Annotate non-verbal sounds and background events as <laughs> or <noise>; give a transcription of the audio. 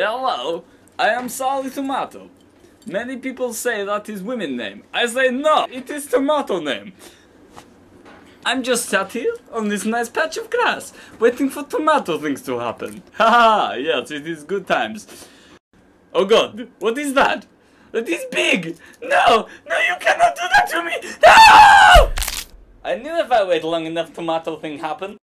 Hello, I am Sally Tomato. Many people say that is women name. I say no, it is tomato name. I'm just sat here on this nice patch of grass, waiting for tomato things to happen. <laughs> Haha, yes, it is good times. Oh god, what is that? That is big! No! No, you cannot do that to me! No! I knew if I wait long enough, tomato thing happen.